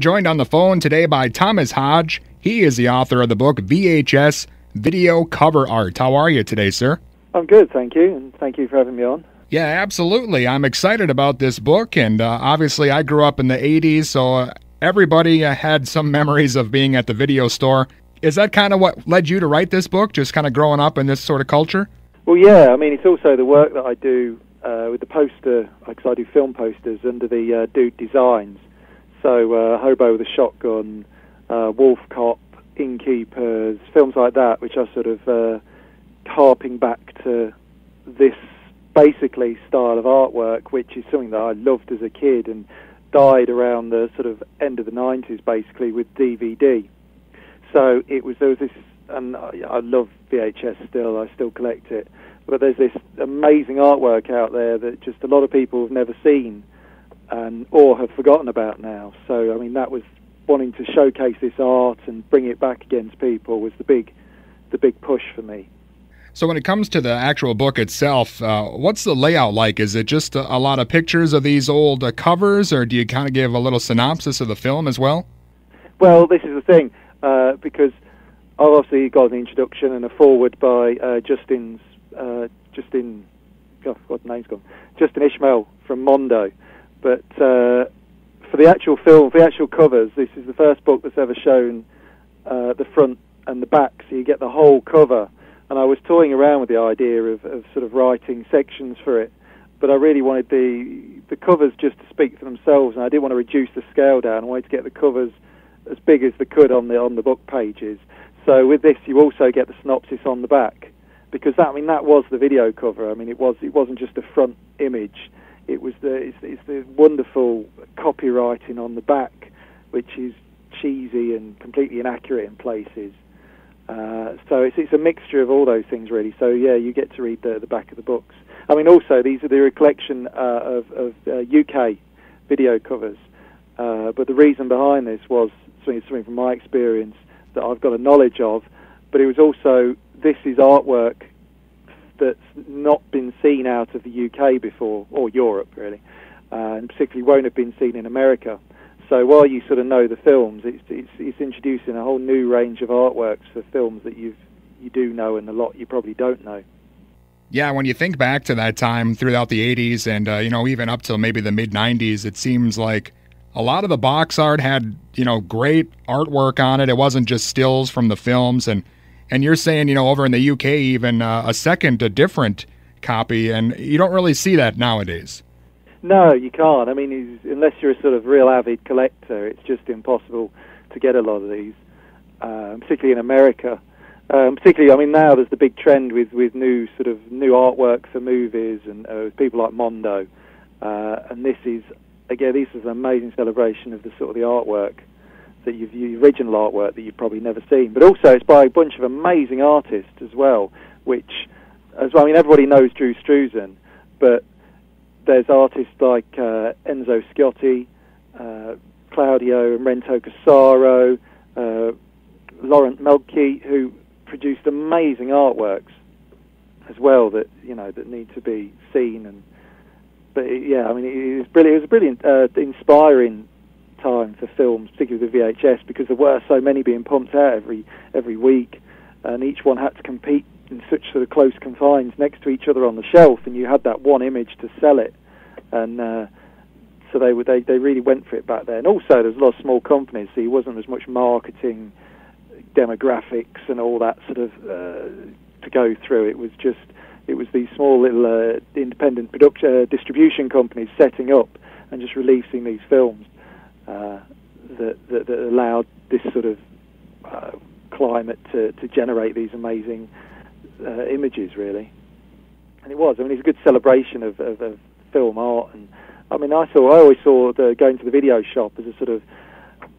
Joined on the phone today by Thomas Hodge. He is the author of the book VHS Video Cover Art. How are you today, sir? I'm good, thank you, and thank you for having me on. Yeah, absolutely. I'm excited about this book, and uh, obviously, I grew up in the 80s, so uh, everybody uh, had some memories of being at the video store. Is that kind of what led you to write this book, just kind of growing up in this sort of culture? Well, yeah, I mean, it's also the work that I do uh, with the poster, because I do film posters under the uh, Dude Designs. So, uh, Hobo with a Shotgun, Wolf Cop, Innkeepers, films like that, which are sort of harping back to this basically style of artwork, which is something that I loved as a kid and died around the sort of end of the 90s, basically with DVD. So it was there was this, and I, I love VHS still. I still collect it, but there's this amazing artwork out there that just a lot of people have never seen, and or have forgotten about now. So I mean, that was wanting to showcase this art and bring it back again to people was the big, the big push for me. So when it comes to the actual book itself, uh, what's the layout like? Is it just a, a lot of pictures of these old uh, covers, or do you kind of give a little synopsis of the film as well? Well, this is the thing, uh, because I've obviously got an introduction and a forward by uh, Justin's uh, Justin, God, what name's gone? Justin Ishmael from Mondo. But uh, for the actual film, for the actual covers, this is the first book that's ever shown the front and the back, so you get the whole cover and I was toying around with the idea of, of sort of writing sections for it, but I really wanted the the covers just to speak for themselves, and I didn't want to reduce the scale down. I wanted to get the covers as big as they could on the on the book pages. So with this, you also get the synopsis on the back, because that I mean that was the video cover. I mean it was it wasn't just a front image. It was the it's, it's the wonderful copywriting on the back, which is cheesy and completely inaccurate in places. Uh, so it's, it's a mixture of all those things, really. So yeah, you get to read the, the back of the books. I mean, also these are the collection uh, of, of uh, UK video covers. Uh, but the reason behind this was something, something from my experience that I've got a knowledge of. But it was also this is artwork that's not been seen out of the UK before, or Europe really, uh, and particularly won't have been seen in America. So while you sort of know the films, it's, it's, it's introducing a whole new range of artworks for films that you you do know and a lot you probably don't know. Yeah, when you think back to that time throughout the 80s and, uh, you know, even up till maybe the mid 90s, it seems like a lot of the box art had, you know, great artwork on it. It wasn't just stills from the films. And, and you're saying, you know, over in the UK, even uh, a second, a different copy. And you don't really see that nowadays. No, you can't. I mean, unless you're a sort of real avid collector, it's just impossible to get a lot of these, um, particularly in America. Um, particularly, I mean, now there's the big trend with, with new sort of new artwork for movies and uh, people like Mondo, uh, and this is again, this is an amazing celebration of the sort of the artwork that you've the original artwork that you've probably never seen, but also it's by a bunch of amazing artists as well, which as well. I mean, everybody knows Drew Struzan, but there's artists like uh, Enzo Sciotti, uh, Claudio Renato Casaro, uh, Laurent Melki, who produced amazing artworks as well that you know that need to be seen. And but yeah, I mean, it was brilliant. It was a brilliant, uh, inspiring time for films, particularly the VHS, because there were so many being pumped out every every week, and each one had to compete in such sort of close confines next to each other on the shelf, and you had that one image to sell it, and uh, so they were they they really went for it back then. Also, there's a lot of small companies, so there wasn't as much marketing, demographics, and all that sort of uh, to go through. It was just it was these small little uh, independent production uh, distribution companies setting up and just releasing these films uh, that, that, that allowed this sort of uh, climate to, to generate these amazing uh, images, really. And it was. I mean, it's a good celebration of, of, of film art. And I mean, I saw. I always saw the going to the video shop as a sort of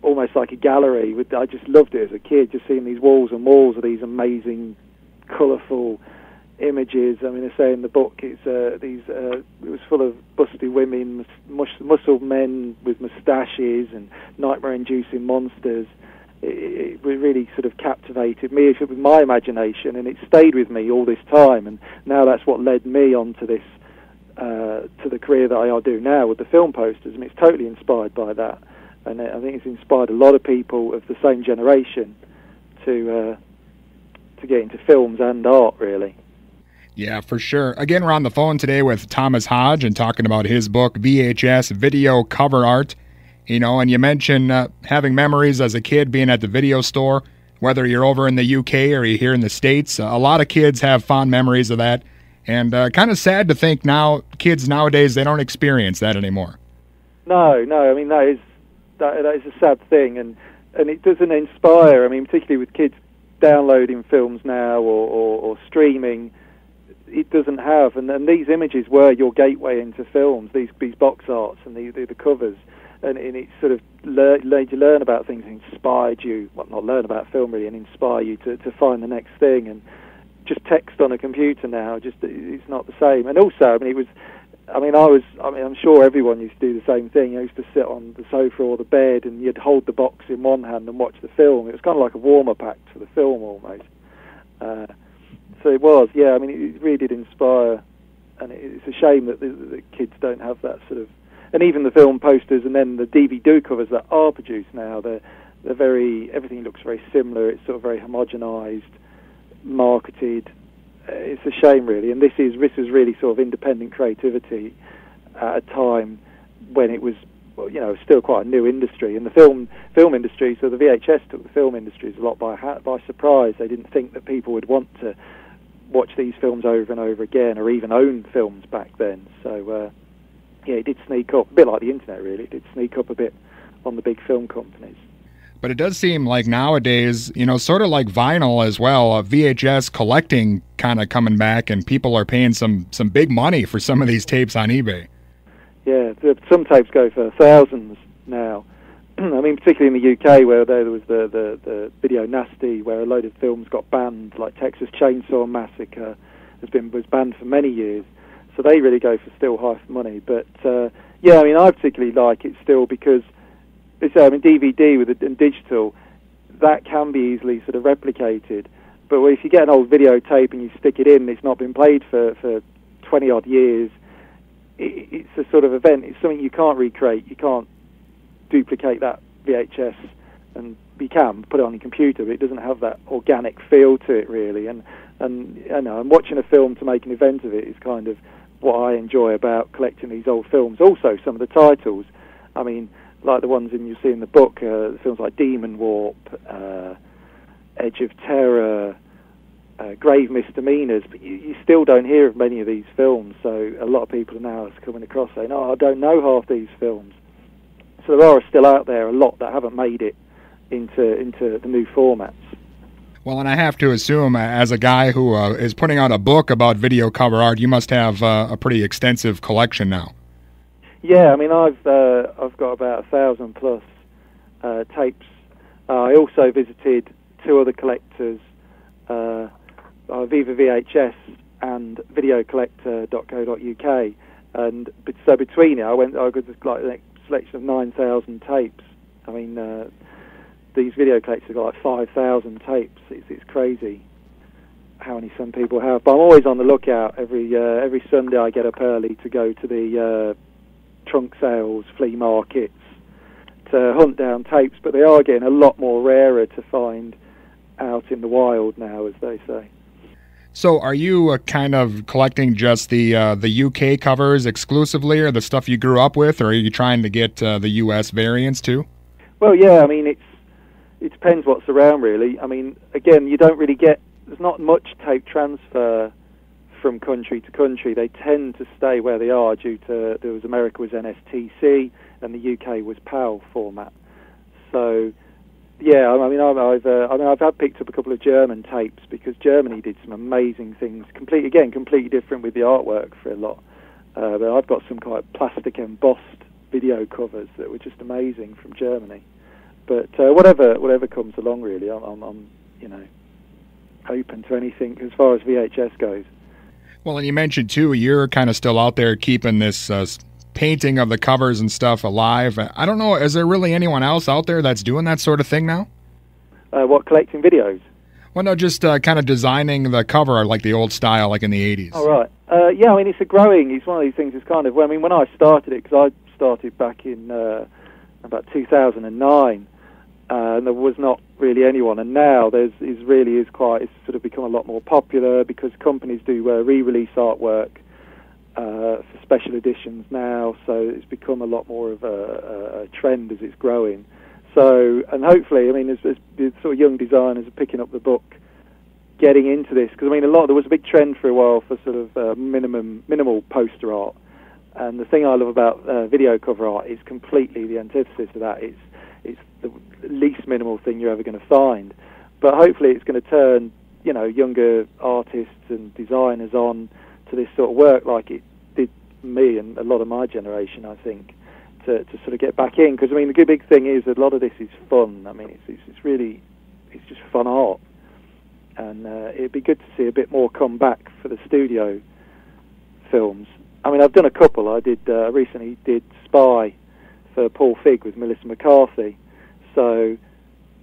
almost like a gallery. With I just loved it as a kid, just seeing these walls and walls of these amazing, colourful images. I mean, they say in the book it's uh, these. Uh, it was full of busty women, mus- muscled men with moustaches, and nightmare-inducing monsters it, really sort of captivated me with my imagination, and it stayed with me all this time. And now that's what led me onto this uh, to the career that I do now with the film posters. I mean, it's totally inspired by that. and I think it's inspired a lot of people of the same generation to uh, to get into films and art, really. Yeah, for sure. Again, we're on the phone today with Thomas Hodge and talking about his book, VHS Video Cover Art. You know, and you mentioned uh, having memories as a kid being at the video store, whether you're over in the UK or you're here in the States. A lot of kids have fond memories of that. And uh, kind of sad to think now, kids nowadays, they don't experience that anymore. No, no. I mean, that is, that, that is a sad thing. And, and it doesn't inspire. I mean, particularly with kids downloading films now or, or, or streaming it doesn't have. And, and these images were your gateway into films, these these box arts and the the, the covers, and, and it sort of le- made you learn about things, inspired you. Well, not learn about film really, and inspire you to to find the next thing. And just text on a computer now, just it's not the same. And also, I mean, it was. I mean, I was. I mean, I'm sure everyone used to do the same thing. You used to sit on the sofa or the bed, and you'd hold the box in one hand and watch the film. It was kind of like a warm-up act for the film almost. Uh, so it was, yeah. I mean, it really did inspire, and it's a shame that the, the kids don't have that sort of. And even the film posters and then the DVD covers that are produced now, they're they're very. Everything looks very similar. It's sort of very homogenized, marketed. Uh, it's a shame, really. And this is this is really sort of independent creativity at a time when it was you know, still quite a new industry. And the film film industry, so the VHS took the film industry a lot by by surprise. They didn't think that people would want to watch these films over and over again, or even own films back then. So uh, yeah, it did sneak up a bit like the internet. Really, it did sneak up a bit on the big film companies. But it does seem like nowadays, you know, sort of like vinyl as well, uh, VHS collecting kind of coming back, and people are paying some some big money for some of these tapes on eBay. Yeah, some tapes go for thousands now. I mean, particularly in the UK, where there was the, the, the video nasty, where a load of films got banned, like Texas Chainsaw Massacre has been was banned for many years. So they really go for still high money. But uh, yeah, I mean, I particularly like it still because it's I mean DVD with a, and digital that can be easily sort of replicated. But if you get an old videotape and you stick it in, it's not been played for for 20 odd years. It, it's a sort of event. It's something you can't recreate. You can't duplicate that VHS and you can put it on your computer, but it doesn't have that organic feel to it really. And and you know, and watching a film to make an event of it is kind of what I enjoy about collecting these old films. Also, some of the titles, I mean, like the ones in you see in the book, uh, films like Demon Warp, uh, Edge of Terror. Uh, grave misdemeanors, but you, you, still don't hear of many of these films. So a lot of people are now coming across saying, "Oh, I don't know half these films." So there are still out there a lot that haven't made it into into the new formats. Well, and I have to assume, uh, as a guy who uh, is putting out a book about video cover art, you must have uh, a pretty extensive collection now. Yeah, I mean, I've uh, I've got about a thousand plus uh, tapes. Uh, I also visited two other collectors, Viva VHS and videocollector.co.uk, and so between it, I went. I was like selection of 9,000 tapes. I mean, uh, these video collectors have got like 5,000 tapes. It's, it's crazy how many some people have. But I'm always on the lookout. Every uh, every Sunday I get up early to go to the uh, trunk sales, flea markets, to hunt down tapes. But they are getting a lot more rarer to find out in the wild now, as they say. So, are you uh, kind of collecting just the uh, the UK covers exclusively, or the stuff you grew up with, or are you trying to get uh, the US variants too? Well, yeah. I mean, it's it depends what's around, really. I mean, again, you don't really get there's not much tape transfer from country to country. They tend to stay where they are due to there was America was NSTC and the UK was PAL format. So yeah, I mean, I've uh, I mean, I've had picked up a couple of German tapes because Germany did some amazing things. Complete again, completely different with the artwork for a lot. Uh, but I've got some of plastic embossed video covers that were just amazing from Germany. But uh, whatever whatever comes along, really, I'm, I'm, I'm you know open to anything as far as VHS goes. Well, and you mentioned too, you're kind of still out there keeping this uh, painting of the covers and stuff alive. I don't know. Is there really anyone else out there that's doing that sort of thing now? Uh, what collecting videos? Well, no, just uh, kind of designing the cover like the old style, like in the '80s. All right. Uh, yeah, I mean, it's a growing. It's one of these things. It's kind of. Well, I mean, when I started it, because I started back in uh, about 2009, uh, and there was not really anyone. And now there's is really is quite it's sort of become a lot more popular because companies do uh, re-release artwork for special editions now, so it's become a lot more of a, a, trend as it's growing. So, and hopefully, I mean, as, as sort of young designers are picking up the book, getting into this, because I mean, a lot there was a big trend for a while for sort of uh, minimum minimal poster art, and the thing I love about uh, video cover art is completely the antithesis of that. It's it's the least minimal thing you're ever going to find, but hopefully, it's going to turn you know younger artists and designers on to this sort of work like it did me and a lot of my generation, I think, to, to sort of get back in. Because I mean, the good big thing is that a lot of this is fun. I mean, it's it's, it's really it's just fun art, and uh, it'd be good to see a bit more come back for the studio films. I mean, I've done a couple. I did uh, recently did Spy for Paul Feig with Melissa McCarthy. So,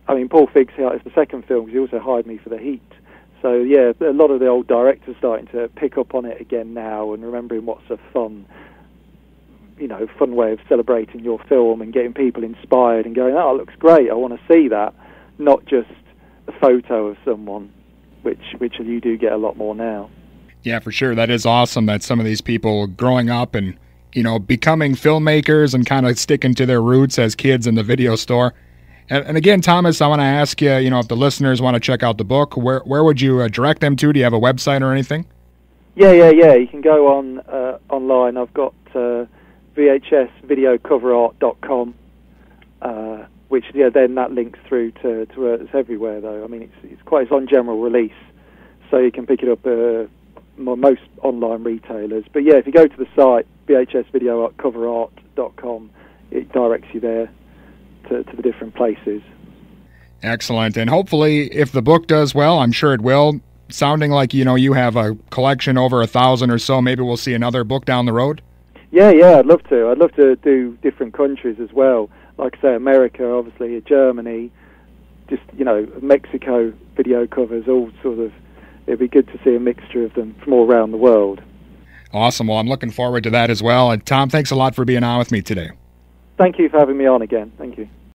I mean, Paul Feig's it's the second film because he also hired me for The Heat. So yeah, a lot of the old directors starting to pick up on it again now and remembering what's a fun, you know, fun way of celebrating your film and getting people inspired and going, oh, it looks great, I want to see that, not just a photo of someone, which which you do get a lot more now. Yeah, for sure. That is awesome that some of these people growing up and you know becoming filmmakers and kind of sticking to their roots as kids in the video store and, and again, Thomas, I want to ask you, you know, if the listeners want to check out the book, where where would you uh, direct them to? Do you have a website or anything? Yeah, yeah, yeah. You can go on uh, online. I've got uh, VHSvideocoverart.com, uh, which yeah, then that links through to to it's everywhere though. I mean, it's it's quite it's on general release, so you can pick it up uh, most online retailers. But yeah, if you go to the site VHSvideocoverart.com, it directs you there to, to the different places. Excellent. And hopefully, if the book does well, I'm sure it will. Sounding like you know you have a collection over a thousand or so. Maybe we'll see another book down the road. Yeah, yeah, I'd love to. I'd love to do different countries as well. Like I say, America, obviously, Germany, just you know, Mexico video covers, all sort of. It'd be good to see a mixture of them from all around the world. Awesome. Well, I'm looking forward to that as well. And Tom, thanks a lot for being on with me today. Thank you for having me on again. Thank you.